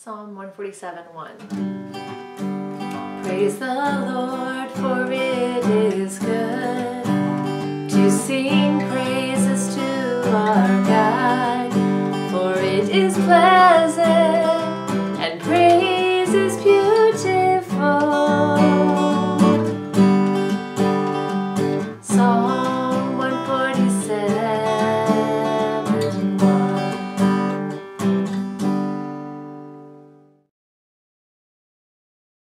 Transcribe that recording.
Psalm 147 1. Praise the Lord, for it is good to sing praises to our God, for it is pleasant and praise is beautiful. Psalm